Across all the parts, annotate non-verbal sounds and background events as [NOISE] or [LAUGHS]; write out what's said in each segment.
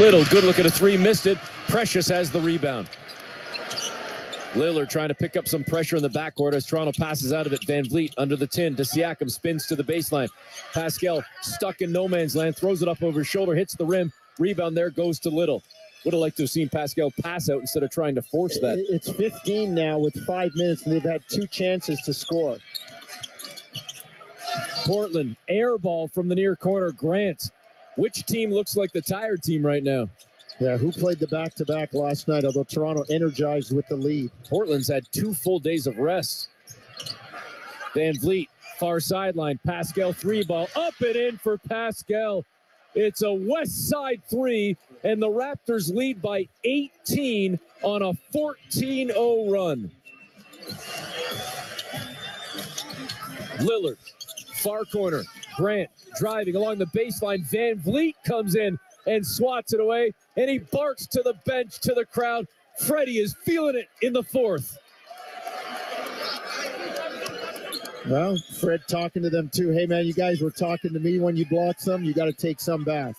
Little, good look at a three, missed it. Precious has the rebound. Lillard trying to pick up some pressure in the backcourt as Toronto passes out of it. VanVleet under the tin to Siakam, spins to the baseline. Pascal stuck in no man's land, throws it up over his shoulder, hits the rim. Rebound there goes to Little. Would have liked to have seen Pascal pass out instead of trying to force that. It's 15 now with five minutes, and they've had two chances to score. Portland, air ball from the near corner. Grant. Which team looks like the tired team right now? Yeah, who played the back to back last night, although Toronto energized with the lead. Portland's had two full days of rest. VanVleet, far sideline. Pascal three ball up and in for Pascal. It's a West Side three, and the Raptors lead by 18 on a 14 0 run. Lillard, far corner. Grant driving along the baseline. VanVleet comes in and swats it away, and he barks to the bench, to the crowd. Freddie is feeling it in the fourth. Well, Fred talking to them too. Hey, man, you guys were talking to me when you blocked some. You got to take some back.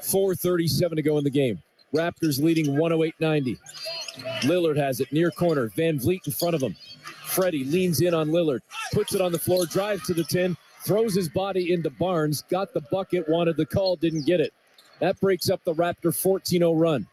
4.37 to go in the game. Raptors leading 108 90. Lillard has it near corner. VanVleet in front of him. Freddie leans in on Lillard, puts it on the floor, drives to the 10, throws his body into Barnes, got the bucket, wanted the call, didn't get it. That breaks up the Raptor 14 0 run.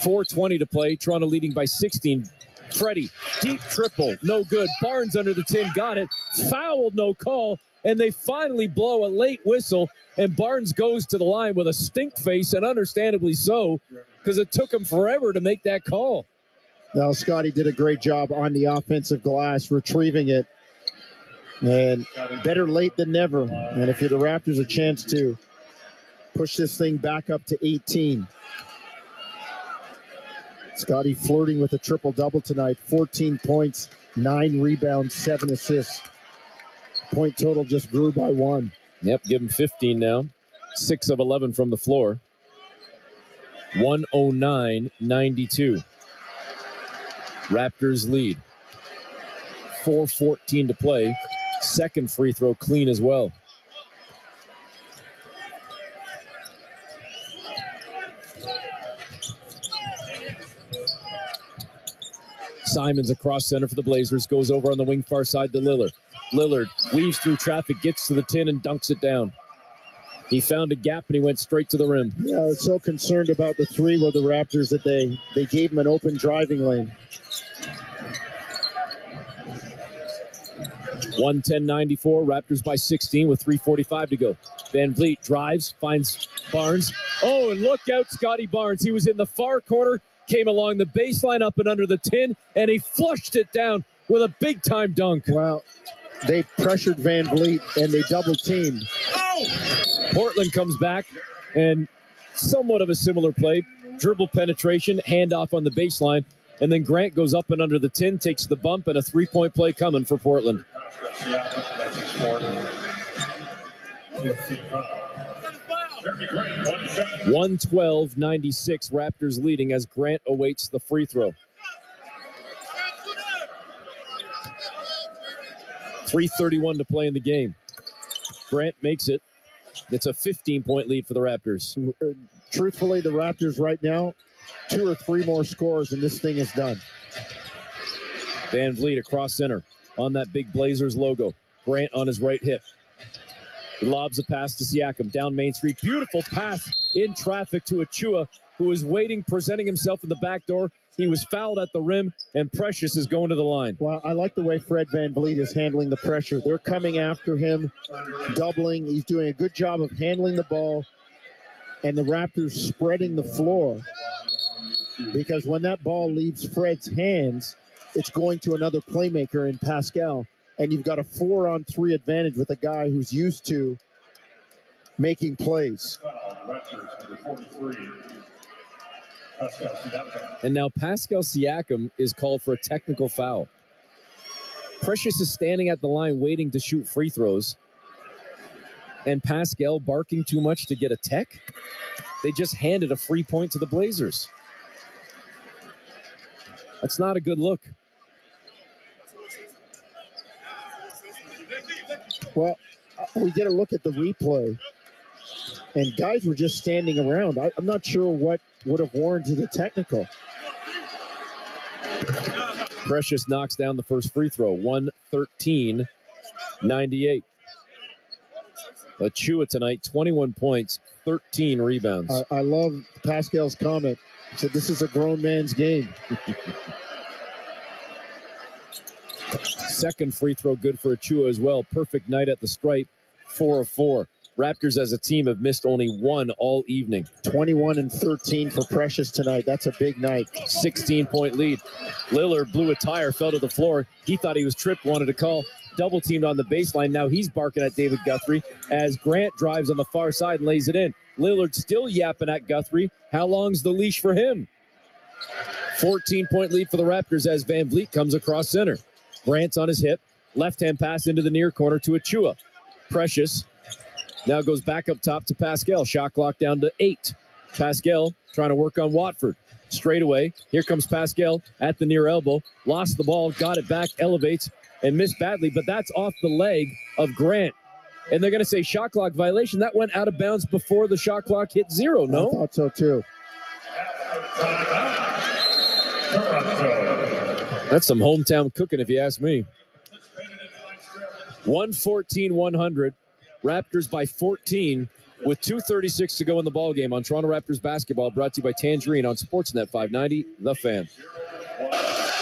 4.20 to play. Toronto leading by 16. Freddie, deep triple, no good. Barnes under the 10, got it. Fouled, no call. And they finally blow a late whistle, and Barnes goes to the line with a stink face, and understandably so, because it took him forever to make that call. Now, Scottie did a great job on the offensive glass, retrieving it. And better late than never. And if you're the Raptors, a chance to push this thing back up to 18. Scottie flirting with a triple double tonight 14 points, nine rebounds, seven assists. Point total just grew by one. Yep, give him 15 now. Six of 11 from the floor. 109 92. Raptors lead. 4.14 to play. Second free throw clean as well. Simons across center for the Blazers, goes over on the wing far side to Lillard. Lillard weaves through traffic, gets to the 10 and dunks it down. He found a gap and he went straight to the rim. Yeah, I was so concerned about the three with the Raptors that they they gave him an open driving lane. 110-94, Raptors by 16 with 3.45 to go. VanVleet drives, finds Barnes. Oh, and look out, Scottie Barnes. He was in the far corner, came along the baseline up and under the tin, and he flushed it down with a big time dunk. Well, they pressured VanVleet and they double teamed. Portland comes back and somewhat of a similar play. Dribble penetration, handoff on the baseline, and then Grant goes up and under the tin, takes the bump, and a three point play coming for Portland. 112 96, Raptors leading as Grant awaits the free throw. 331 to play in the game. Grant makes it. It's a 15 point lead for the Raptors. Truthfully, the Raptors right now, two or three more scores and this thing is done. VanVleet across center on that big Blazers logo. Grant on his right hip. He lobs a pass to Siakam down Main Street. Beautiful pass in traffic to Achiuwa, who is waiting, presenting himself in the back door. He was fouled at the rim, and Precious is going to the line. Well, I like the way Fred VanVleet is handling the pressure. They're coming after him, doubling. He's doing a good job of handling the ball, and the Raptors spreading the floor. Because when that ball leaves Fred's hands, it's going to another playmaker in Pascal. And you've got a four on three advantage with a guy who's used to making plays. And now Pascal Siakam is called for a technical foul. Precious is standing at the line waiting to shoot free throws. And Pascal barking too much to get a tech. They just handed a free point to the Blazers. That's not a good look. Well, uh, we get a look at the replay, and guys were just standing around. I, I'm not sure what would have warranted a technical. Precious knocks down the first free throw, 113 98. Achiuwa tonight, 21 points, 13 rebounds. I, I love Pascal's comment. He said, This is a grown man's game. Second free throw good for Achiuwa as well. Perfect night at the stripe, four of four. Raptors as a team have missed only one all evening. 21 and 13 for Precious tonight. That's a big night. 16 point lead. Lillard blew a tire, fell to the floor. He thought he was tripped, wanted to call. Double teamed on the baseline. Now he's barking at David Guthrie as Grant drives on the far side and lays it in. Lillard still yapping at Guthrie. How long's the leash for him? 14 point lead for the Raptors as VanVleet comes across center. Grant's on his hip. Left hand pass into the near corner to Achiuwa. Precious now goes back up top to Pascal. Shot clock down to eight. Pascal trying to work on Watford. Straight away. Here comes Pascal at the near elbow. Lost the ball, got it back, elevates, and missed badly, but that's off the leg of Grant. And they're going to say shot clock violation. That went out of bounds before the shot clock hit zero. I No. thought so too. That's some hometown cooking, if you ask me. 114 100. Raptors by 14 with 2.36 to go in the ball game on Toronto Raptors basketball, brought to you by Tangerine on Sportsnet 590, The Fan.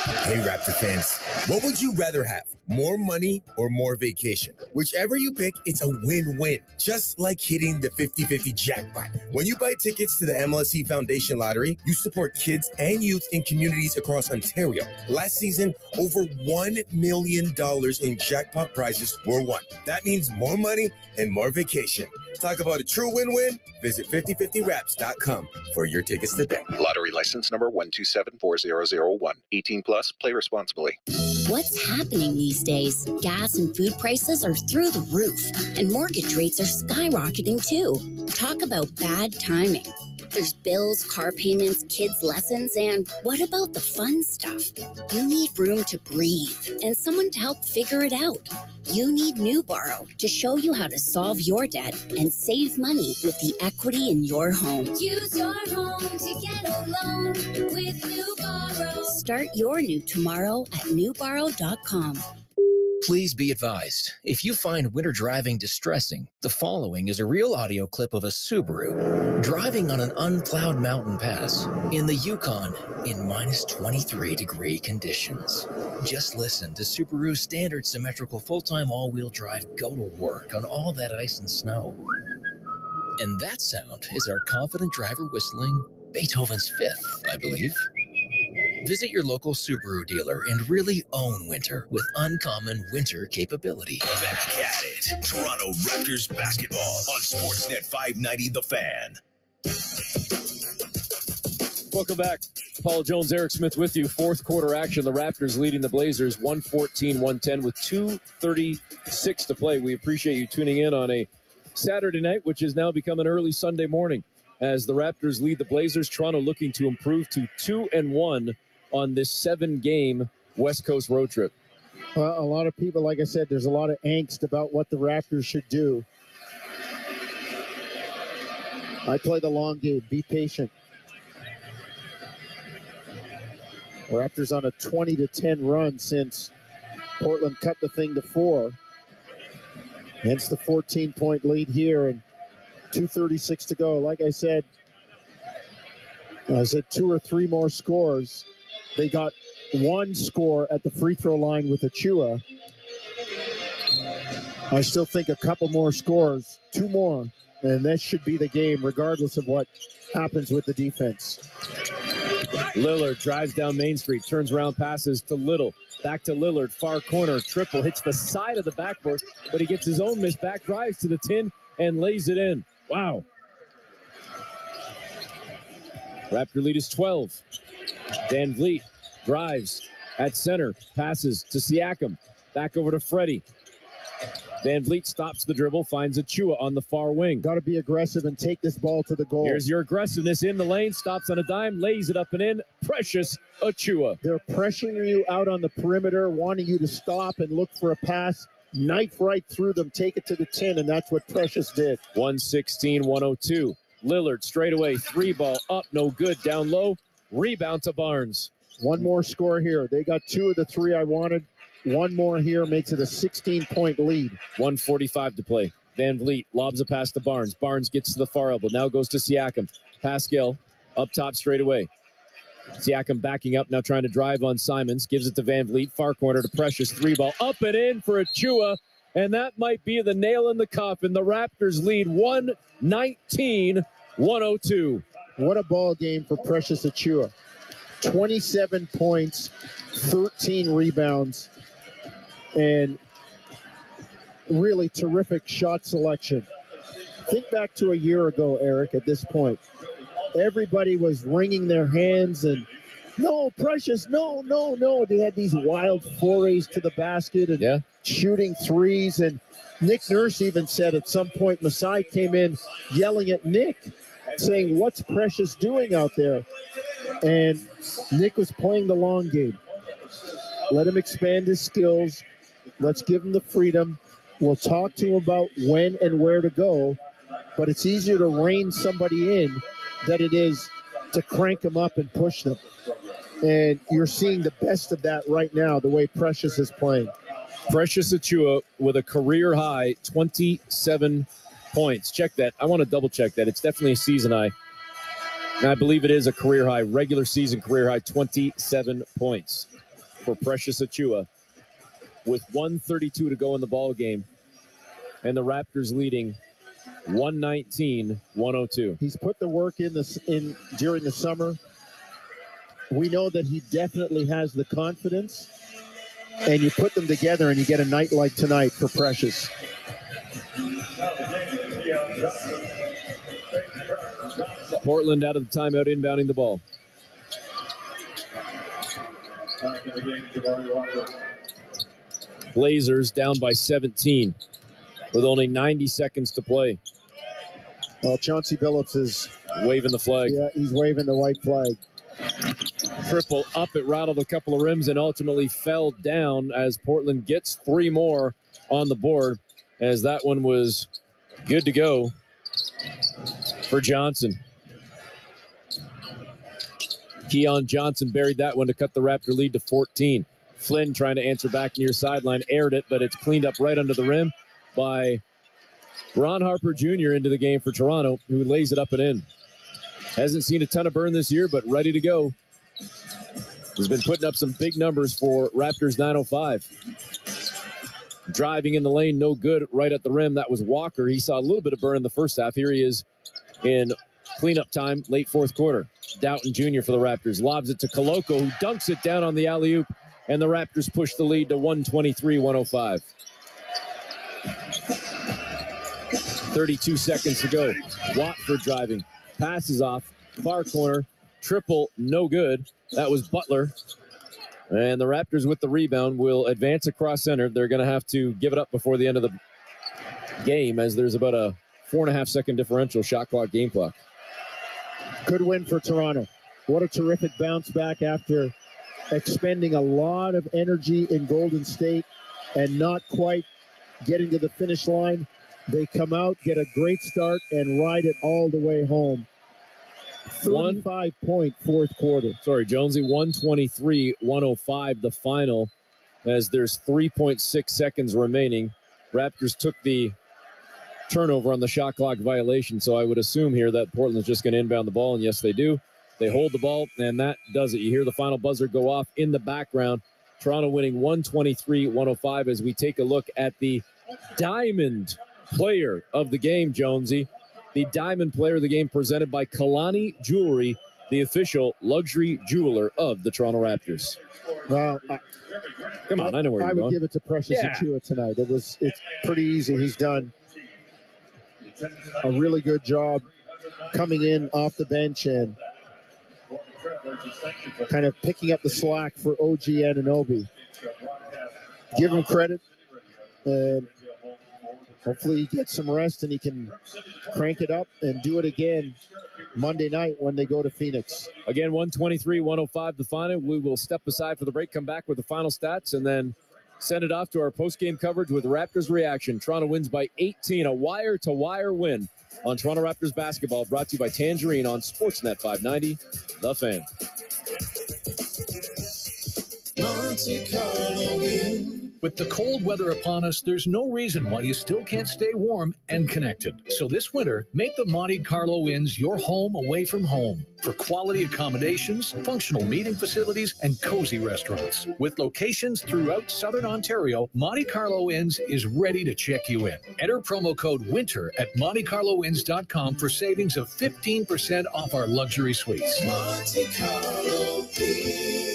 Hey, Raptor fans, what would you rather have? More money or more vacation? Whichever you pick, it's a win win. Just like hitting the 50 50 jackpot. When you buy tickets to the MLSE Foundation Lottery, you support kids and youth in communities across Ontario. Last season, over $1 million in jackpot prizes were won. That means more money and more vacation. Talk about a true win win? Visit 5050raps.com for your tickets today. Lottery license number 1274001. 18 plus. Play responsibly. What's happening these days? Gas and food prices are through the roof, and mortgage rates are skyrocketing too. Talk about bad timing. There's bills, car payments, kids' lessons, and what about the fun stuff? You need room to breathe and someone to help figure it out. You need New Borrow to show you how to solve your debt and save money with the equity in your home. Use your home to get a loan with New Borrow. Start your new tomorrow at newborrow.com. Please be advised if you find winter driving distressing, the following is a real audio clip of a Subaru driving on an unplowed mountain pass in the Yukon in minus 23 degree conditions. Just listen to Subaru's standard symmetrical full time all wheel drive go to work on all that ice and snow. And that sound is our confident driver whistling Beethoven's Fifth, I believe. Visit your local Subaru dealer and really own winter with uncommon winter capability. Back at it. Toronto Raptors basketball on Sportsnet 590 The Fan. Welcome back. Paul Jones, Eric Smith with you. Fourth quarter action. The Raptors leading the Blazers 114 110 with 2.36 to play. We appreciate you tuning in on a Saturday night, which has now become an early Sunday morning as the Raptors lead the Blazers. Toronto looking to improve to 2 and 1 on this seven game West Coast road trip. Well, a lot of people, like I said, there's a lot of angst about what the Raptors should do. I play the long game. Be patient. Raptors on a 20 to 10 run since Portland cut the thing to four. Hence the 14 point lead here and 236 to go. Like I said, I said two or three more scores. They got one score at the free throw line with Achiuwa. I still think a couple more scores, two more, and this should be the game, regardless of what happens with the defense. Lillard drives down Main Street, turns around, passes to Little. Back to Lillard, far corner, triple, hits the side of the backboard, but he gets his own miss back, drives to the tin, and lays it in. Wow. Raptor lead is 12. VanVleet drives at center, passes to Siakam, back over to Freddie. VanVleet stops the dribble, finds Achiuwa on the far wing. Got to be aggressive and take this ball to the goal. Here's your aggressiveness in the lane, stops on a dime, lays it up and in. Precious Achiuwa. They're pressuring you out on the perimeter, wanting you to stop and look for a pass. knife right through them, take it to the 10, and that's what Precious did. 116 102. Lillard straight away, three ball up, no good, down low. Rebound to Barnes. One more score here. They got two of the three I wanted. One more here makes it a 16 point lead. 145 to play. VanVleet lobs a pass to Barnes. Barnes gets to the far elbow. Now goes to Siakam. Pascal up top straight away. Siakam backing up, now trying to drive on Simons. Gives it to VanVleet. Far corner to Precious. Three ball up and in for Achiuwa. And that might be the nail in the coffin. The Raptors lead 119 102. What a ball game for Precious Achiuwa. 27 points, 13 rebounds, and really terrific shot selection. Think back to a year ago, Eric, at this point. Everybody was wringing their hands and no, Precious, no, no, no. They had these wild forays to the basket and Yeah. shooting threes. And Nick Nurse even said at some point, Masai came in yelling at Nick, saying, What's Precious doing out there? And Nick was playing the long game. Let him expand his skills. Let's give him the freedom. We'll talk to him about when and where to go. But it's easier to rein somebody in than it is to crank them up and push them. And you're seeing the best of that right now, the way Precious is playing. Precious Achiuwa with a career high 27 points. Check that. I want to double check that. It's definitely a season high. And I believe it is a career high, regular season career high 27 points for Precious Achiuwa with 132 to go in the ball game. And the Raptors leading 119 102. He's put the work in this in during the summer. We know that he definitely has the confidence. And you put them together and you get a night like tonight for Precious. Portland out of the timeout, inbounding the ball. Blazers down by 17 with only 90 seconds to play. Well, Chauncey Billups is Waving the flag. yeah, he's waving the white flag. Triple up, it rattled a couple of rims and ultimately fell down as Portland gets three more on the board as that one was good to go for Johnson. Keon Johnson buried that one to cut the Raptor lead to 14. Flynn trying to answer back near sideline, aired it, but it's cleaned up right under the rim by Ron Harper Jr. into the game for Toronto, who lays it up and in. Hasn't seen a ton of burn this year, but ready to go. Has been putting up some big numbers for Raptors 905. Driving in the lane, no good right at the rim. That was Walker. He saw a little bit of burn in the first half. Here he is in cleanup time, late fourth quarter. Dowtin Jr. for the Raptors lobs it to Koloko, who dunks it down on the alley oop, and the Raptors push the lead to 123 105. 32 seconds to go. Watford driving, passes off, far corner, triple, no good. That was Butler. And the Raptors with the rebound will advance across center. They're going to have to give it up before the end of the game as there's about a four and a half second differential shot clock, game clock. Good win for Toronto. What a terrific bounce back after expending a lot of energy in Golden State and not quite getting to the finish line. They come out, get a great start, and ride it all the way home. One- 35 point fourth quarter. Sorry, Jonesy, 123 105, the final, as there's 3.6 seconds remaining. Raptors took the turnover on the shot clock violation, so I would assume here that Portland's just going to inbound the ball, and yes, they do. They hold the ball, and that does it. You hear the final buzzer go off in the background. Toronto winning 123 105 as we take a look at the diamond player of the game, Jonesy. The diamond player of the game presented by Kalani Jewelry, the official luxury jeweler of the Toronto Raptors. Well, I, Come on, I know where I you're I would going. give it to Precious Yeah. Achiuwa tonight. It was it's pretty easy. He's done a really good job coming in off the bench and kind of picking up the slack for OG Anunoby. Give him credit, and hopefully he gets some rest and he can crank it up and do it again Monday night when they go to Phoenix. Again, 123 105 the final. We will step aside for the break, come back with the final stats, and then Send it off to our post-game coverage with Raptors reaction. Toronto wins by 18, a wire-to-wire win on Toronto Raptors basketball. Brought to you by Tangerine on Sportsnet 590, The Fan. With the cold weather upon us, there's no reason why you still can't stay warm and connected. So this winter, make the Monte Carlo Inns your home away from home for quality accommodations, functional meeting facilities, and cozy restaurants. With locations throughout southern Ontario, Monte Carlo Inns is ready to check you in. Enter promo code WINTER at MonteCarloInns.com for savings of 15% off our luxury suites.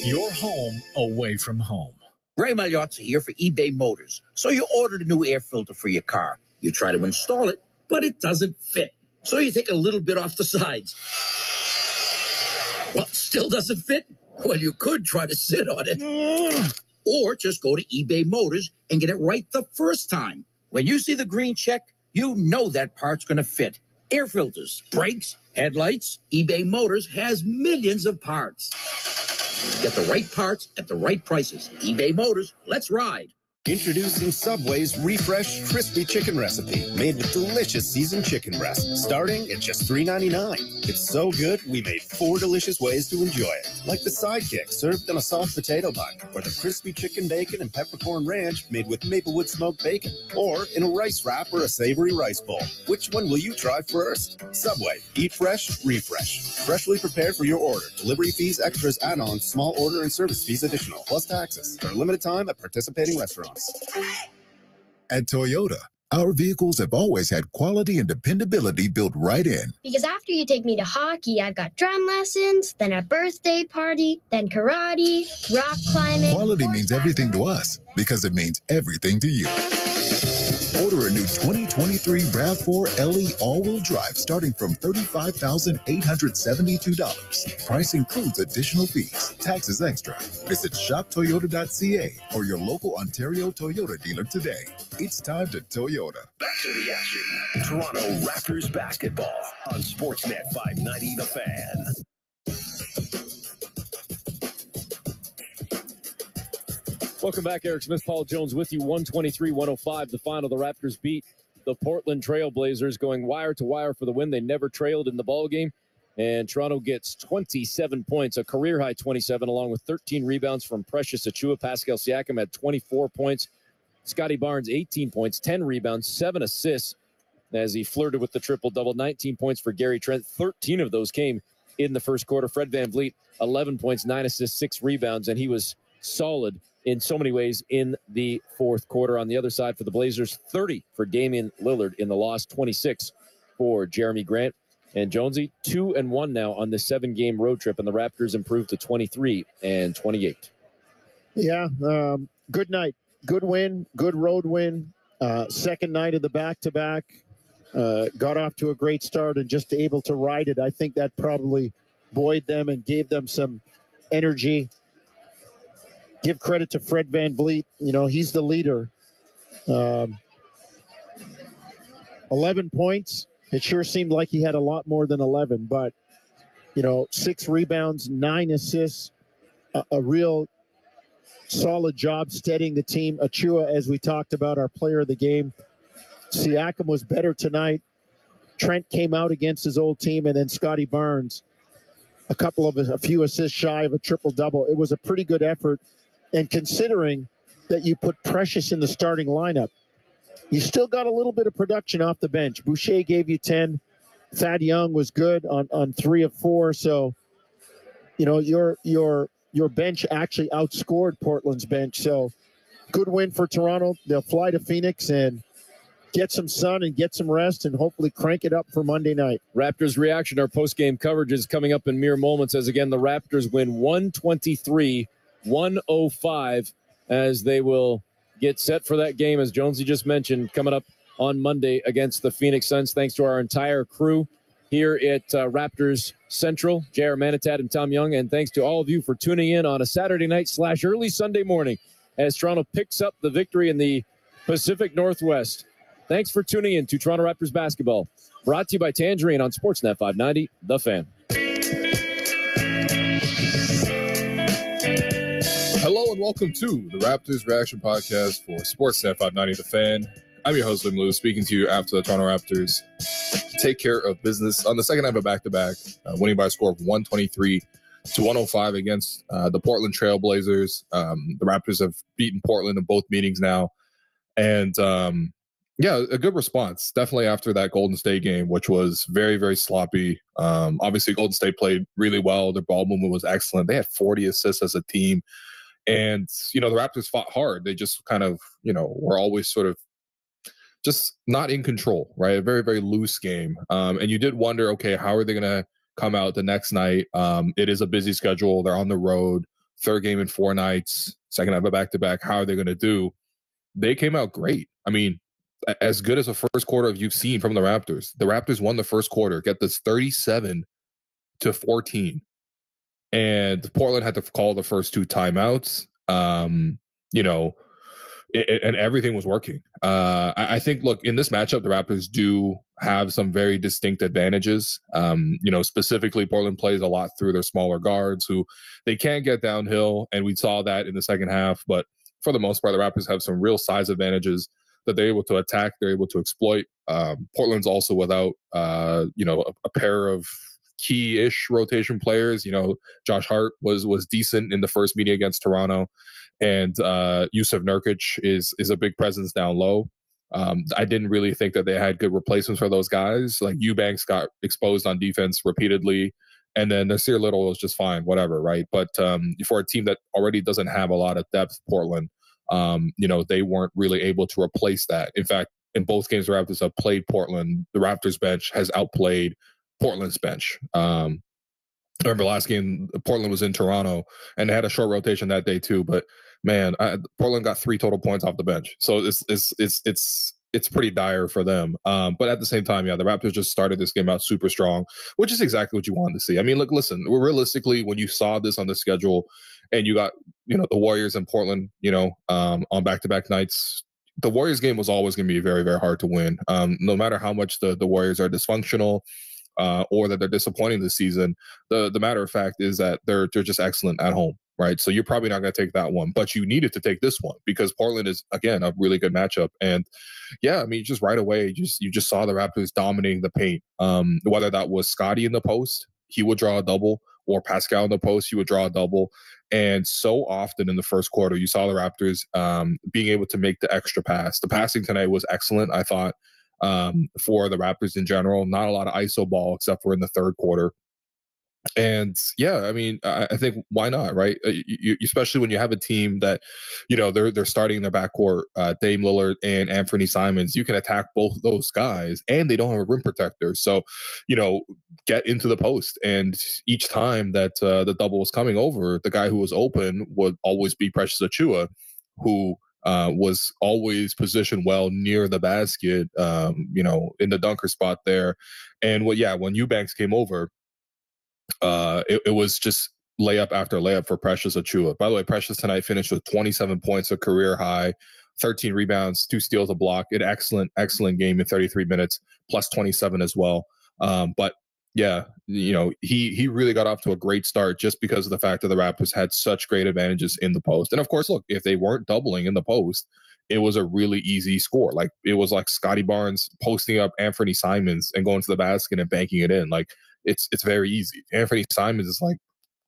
Your home away from home. Ray Magliozzi here for eBay Motors. So you ordered a new air filter for your car. You try to install it, but it doesn't fit. So you take a little bit off the sides. Well, still doesn't fit? Well, you could try to sit on it. Mm. Or just go to eBay Motors and get it right the first time. When you see the green check, you know that part's going to fit. Air filters, brakes, headlights, eBay Motors has millions of parts. Get the right parts at the right prices. eBay Motors, let's ride. Introducing Subway's Refresh Crispy Chicken Recipe, made with delicious seasoned chicken breast, starting at just $3.99. It's so good, we made four delicious ways to enjoy it, like the sidekick served on a soft potato bun, or the crispy chicken bacon and peppercorn ranch made with Maplewood smoked bacon, or in a rice wrap or a savory rice bowl. Which one will you try first? Subway, eat fresh, refresh. Freshly prepared for your order. Delivery fees, extras, add-ons, small order and service fees additional, plus taxes. For a limited time at participating restaurants. At Toyota, our vehicles have always had quality and dependability built right in. Because after you take me to hockey, I've got drum lessons, then a birthday party, then karate, rock climbing. Quality means everything to us because it means everything to you. Order a new 2023 RAV4 LE all-wheel drive starting from $35,872. Price includes additional fees, taxes extra. Visit shoptoyota.ca or your local Ontario Toyota dealer today. It's time to Toyota. Back to the action. Toronto Raptors basketball on Sportsnet 590 The Fan. Welcome back, Eric Smith, Paul Jones with you. 123 105, the final. The Raptors beat the Portland Trailblazers going wire to wire for the win. They never trailed in the ball game. And Toronto gets 27 points, a career high 27, along with 13 rebounds from Precious Achiuwa. Pascal Siakam had 24 points. Scottie Barnes, 18 points, 10 rebounds, 7 assists as he flirted with the triple double. 19 points for Gary Trent. 13 of those came in the first quarter. Fred VanVleet, 11 points, 9 assists, 6 rebounds, and he was solid in so many ways in the fourth quarter. On the other side for the Blazers, 30 for Damian Lillard in the loss, 26 for Jerami Grant. And Jonesy, two and one now on this seven game road trip, and the Raptors improved to 23 and 28. Yeah, um, good night. Good win, good road win. Uh, second night of the back to back. Got off to a great start and just able to ride it. I think that probably buoyed them and gave them some energy. Give credit to Fred VanVleet. You know, he's the leader. Um, 11 points. It sure seemed like he had a lot more than 11, but, you know, six rebounds, nine assists, a, a real solid job steadying the team. Achiuwa, as we talked about, our player of the game. Siakam was better tonight. Trent came out against his old team, and then Scottie Barnes, a couple of a few assists shy of a triple double. It was a pretty good effort. And considering that you put Precious in the starting lineup, you still got a little bit of production off the bench. Boucher gave you 10. Thad Young was good on, on three of four. So, you know, your your your bench actually outscored Portland's bench. So good win for Toronto. They'll fly to Phoenix and get some sun and get some rest and hopefully crank it up for Monday night. Raptors reaction, our post game coverage is coming up in mere moments as again the Raptors win 123 105 as they will get set for that game, as Jonesy just mentioned, coming up on Monday against the Phoenix Suns. Thanks to our entire crew here at uh, Raptors Central, J.R. Manitat and Tom Young. And thanks to all of you for tuning in on a Saturday night slash early Sunday morning as Toronto picks up the victory in the Pacific Northwest. Thanks for tuning in to Toronto Raptors basketball. Brought to you by Tangerine on Sportsnet 590, The Fan. Welcome to the Raptors Reaction Podcast for Sportsnet 590 The Fan. I'm your host, William Lou, speaking to you after the Toronto Raptors take care of business on the second half of back-to-back, uh, winning by a score of 123 to 105 against uh, the Portland Trailblazers. Um, the Raptors have beaten Portland in both meetings now, and um, yeah, a good response. Definitely after that Golden State game, which was very, very sloppy. Um, obviously, Golden State played really well. Their ball movement was excellent. They had 40 assists as a team. And, you know, the Raptors fought hard. They just kind of, you know, were always sort of just not in control, right? A very, very loose game. Um, and you did wonder, okay, how are they going to come out the next night? Um, it is a busy schedule. They're on the road, third game in four nights, second half of back to back. How are they going to do? They came out great. I mean, as good as a first quarter of you've seen from the Raptors. The Raptors won the first quarter, get this 37 to 14. And Portland had to call the first two timeouts. Um, you know, it, and everything was working. Uh, I, I, think, look, in this matchup, the Raptors do have some very distinct advantages. Um, you know, specifically, Portland plays a lot through their smaller guards who they can't get downhill. And we saw that in the second half. But for the most part, the Raptors have some real size advantages that they're able to attack, they're able to exploit. Um, Portland's also without, uh, you know, a, a pair of key-ish rotation players. You know, Josh Hart was was decent in the first meeting against Toronto, and uh, Jusuf Nurkic is is a big presence down low. Um, I didn't really think that they had good replacements for those guys. Like Eubanks got exposed on defense repeatedly, and then Nassir Little was just fine, whatever, right? But um, for a team that already doesn't have a lot of depth, Portland, um, you know, they weren't really able to replace that. In fact, in both games the Raptors have played Portland, the Raptors bench has outplayed Portland's bench. Um, I remember last game Portland was in Toronto and they had a short rotation that day too. But man, I, Portland got three total points off the bench, so it's it's it's it's it's pretty dire for them. Um, but at the same time, yeah, the Raptors just started this game out super strong, which is exactly what you wanted to see. I mean, look, listen, realistically, when you saw this on the schedule, and you got you know the Warriors and Portland, you know, um, on back to back nights, the Warriors game was always going to be very very hard to win. Um, no matter how much the the Warriors are dysfunctional. Uh, or that they're disappointing this season. The the matter of fact is that they're they're just excellent at home right? So you're probably not going to take that one, but you needed to take this one because Portland is again a really good matchup. And yeah, I mean, just right away, you just you just saw the Raptors dominating the paint. Um, whether that was Scottie in the post, he would draw a double, or Pascal in the post, he would draw a double. And so often in the first quarter, you saw the Raptors um, being able to make the extra pass. The passing tonight was excellent, I thought, um, for the Raptors in general. Not a lot of ISO ball except for in the third quarter and yeah, I mean, I, I think why not, right? Uh, you, especially when you have a team that, you know, they're they're starting their backcourt, uh, Dame Lillard and Anfernee Simons. You can attack both those guys, and they don't have a rim protector. So, you know, get into the post. And each time that uh, the double was coming over, the guy who was open would always be Precious Achiuwa, who uh, was always positioned well near the basket, um, you know, in the dunker spot there. And what, yeah, when Eubanks came over uh, it, it was just layup after layup for Precious Achiuwa. By the way, Precious tonight finished with 27 points, a career high, 13 rebounds, two steals, a block. An excellent, excellent game in 33 minutes, plus 27 as well. Um, but yeah, you know, he he really got off to a great start just because of the fact that the Raptors had such great advantages in the post. And of course, look, if they weren't doubling in the post, it was a really easy score. Like it was like Scottie Barnes posting up Anfernee Simons and going to the basket and banking it in. Like it's it's very easy. Anfernee Simons is like,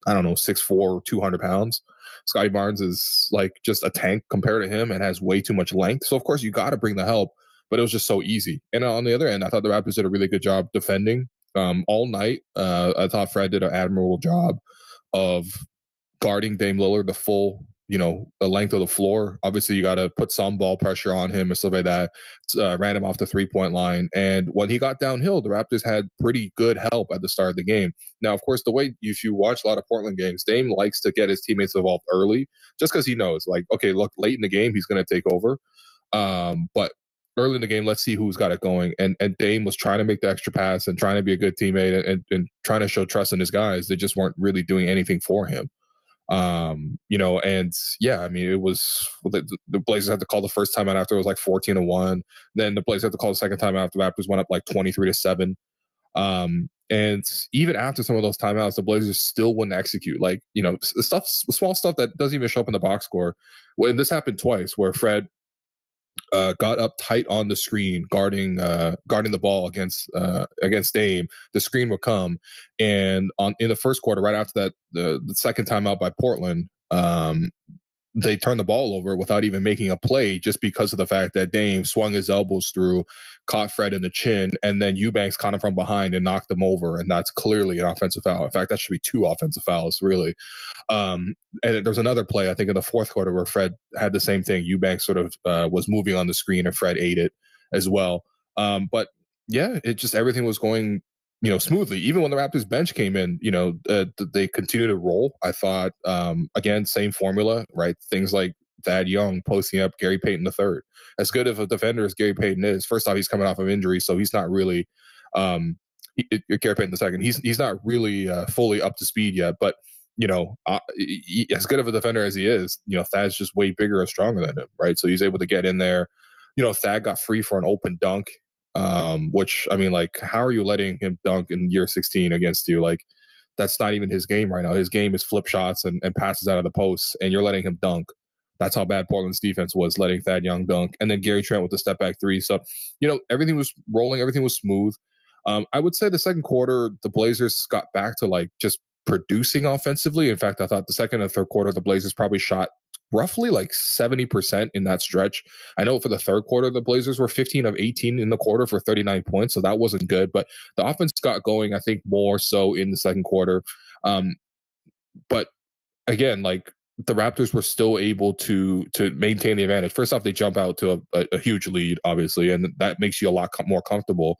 I don't know, 6'4, 200 pounds. Scottie Barnes is like just a tank compared to him and has way too much length. So of course you got to bring the help, but it was just so easy. And on the other end, I thought the Raptors did a really good job defending um, all night. Uh, I thought Fred did an admirable job of guarding Dame Lillard the full you know the length of the floor. Obviously, you got to put some ball pressure on him and stuff like that. Uh, ran him off the three point line, and when he got downhill, the Raptors had pretty good help at the start of the game. Now, of course, the way if you watch a lot of Portland games, Dame likes to get his teammates involved early, just because he knows, like, okay, look, late in the game, he's going to take over. Um, but early in the game, let's see who's got it going. And and Dame was trying to make the extra pass and trying to be a good teammate and, and, and trying to show trust in his guys. They just weren't really doing anything for him. Um, you know, and yeah, I mean, it was the, the Blazers had to call the first time out after it was like 14 to 1. Then the Blazers had to call the second time after the Raptors went up like 23 to 7. Um, And even after some of those timeouts, the Blazers still wouldn't execute. Like, you know, the stuff, small stuff that doesn't even show up in the box score. When this happened twice, where Fred uh, got up tight on the screen, guarding uh, guarding the ball against uh, against Dame. The screen would come, and on in the first quarter, right after that, the, the second time out by Portland, um, they turned the ball over without even making a play, just because of the fact that Dame swung his elbows through, caught Fred in the chin, and then Eubanks kind of from behind and knocked him over, and that's clearly an offensive foul. In fact, that should be two offensive fouls, really. Um, and there's another play I think in the fourth quarter where Fred had the same thing. Eubanks sort of uh, was moving on the screen, and Fred ate it as well. Um, but yeah, it just everything was going you know smoothly. Even when the Raptors bench came in, you know uh, they continued to roll. I thought um, again same formula, right? Things like Thad Young posting up Gary Payton the third. As good of a defender as Gary Payton is, first off, he's coming off of injury, so he's not really um, he, Gary Payton the second. He's he's not really uh, fully up to speed yet, but you know, uh, he- as good of a defender as he is, you know, Thad's just way bigger and stronger than him, right? So he's able to get in there. You know, Thad got free for an open dunk, um, which I mean, like, how are you letting him dunk in year 16 against you? Like, that's not even his game right now. His game is flip shots and, and passes out of the post, and you're letting him dunk. That's how bad Portland's defense was, letting Thad Young dunk, and then Gary Trent with the step back three. So, you know, everything was rolling, everything was smooth. Um, I would say the second quarter, the Blazers got back to like just producing offensively. In fact, I thought the second and third quarter, the Blazers probably shot roughly like 70% in that stretch. I know for the third quarter, the Blazers were 15 of 18 in the quarter for 39 points. So that wasn't good. But the offense got going, I think, more so in the second quarter. Um, but again, like the Raptors were still able to to maintain the advantage. First off, they jump out to a, a, a huge lead, obviously, and that makes you a lot com- more comfortable.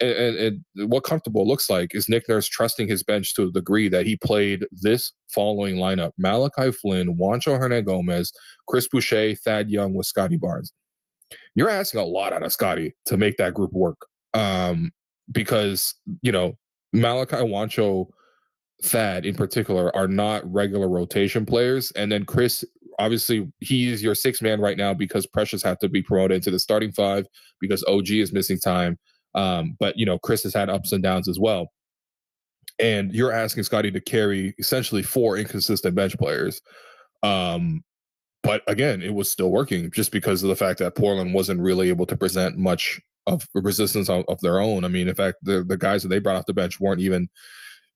And, and, what comfortable looks like is Nick Nurse trusting his bench to a degree that he played this following lineup: Malachi Flynn, Juancho Hernangomez, Chris Boucher, Thad Young with Scottie Barnes. You're asking a lot out of Scottie to make that group work, um, because you know Malachi Juancho. Thad in particular are not regular rotation players. And then Chris, obviously, he's your six man right now because Precious had to be promoted into the starting five because OG is missing time. Um, but you know, Chris has had ups and downs as well. And you're asking Scottie to carry essentially four inconsistent bench players. Um, but again, it was still working just because of the fact that Portland wasn't really able to present much of resistance of, of their own. I mean, in fact, the the guys that they brought off the bench weren't even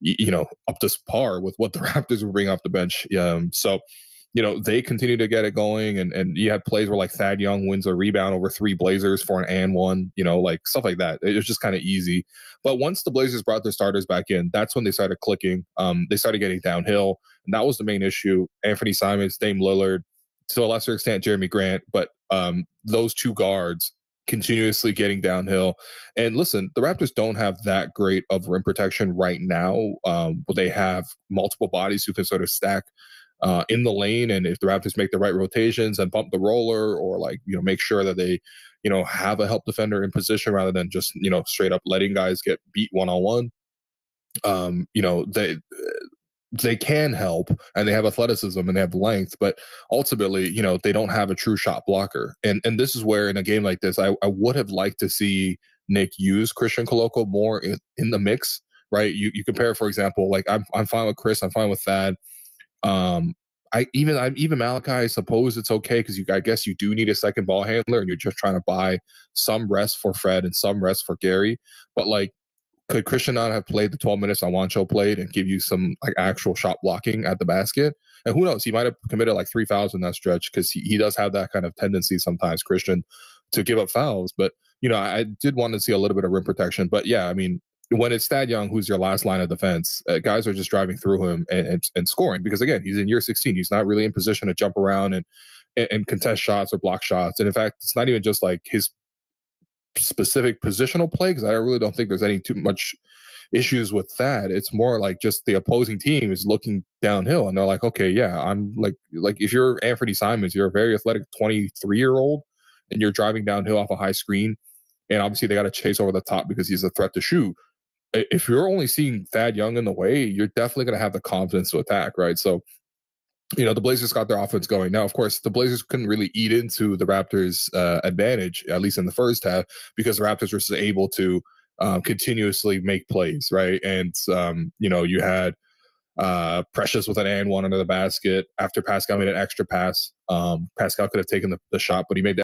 you know up to par with what the [LAUGHS] Raptors were bringing off the bench. Um, so you know they continue to get it going, and and you had plays where like Thad Young wins a rebound over three Blazers for an and one, you know, like stuff like that. It was just kind of easy. But once the Blazers brought their starters back in, that's when they started clicking. Um, they started getting downhill, and that was the main issue. Anfernee Simons, Dame Lillard, to a lesser extent Jerami Grant, but um, those two guards continuously getting downhill. And listen, the Raptors don't have that great of rim protection right now. Um, but they have multiple bodies who can sort of stack uh, in the lane. And if the Raptors make the right rotations and bump the roller or like, you know, make sure that they, you know, have a help defender in position rather than just, you know, straight up letting guys get beat one on one. Um, you know, they they can help and they have athleticism and they have length, but ultimately, you know, they don't have a true shot blocker. And and this is where in a game like this, I, I would have liked to see Nick use Christian Koloko more in, in the mix, right? You you compare, for example, like I'm I'm fine with Chris, I'm fine with Thad. Um I even I even Malachi, I suppose it's okay because you I guess you do need a second ball handler and you're just trying to buy some rest for Fred and some rest for Gary. But like could Christian not have played the 12 minutes on Juancho played and give you some like actual shot blocking at the basket? And who knows, he might have committed like three fouls in that stretch because he, he does have that kind of tendency sometimes, Christian, to give up fouls. But you know, I did want to see a little bit of rim protection. But yeah, I mean, when it's Thad Young, who's your last line of defense, uh, guys are just driving through him and, and, and scoring because again, he's in year 16. He's not really in position to jump around and, and and contest shots or block shots. And in fact, it's not even just like his specific positional play because I really don't think there's any too much issues with that. It's more like just the opposing team is looking downhill and they're like, okay, yeah, I'm like like if you're Anfernee Simons, you're a very athletic 23 year old and you're driving downhill off a high screen, and obviously they got to chase over the top because he's a threat to shoot. If you're only seeing Thad Young in the way, you're definitely going to have the confidence to attack, right? So you know the Blazers got their offense going. Now, of course, the Blazers couldn't really eat into the Raptors' uh, advantage, at least in the first half, because the Raptors were able to um, continuously make plays, right? And um, you know, you had uh, Precious with an and one under the basket after Pascal made an extra pass. Um, Pascal could have taken the, the shot, but he made the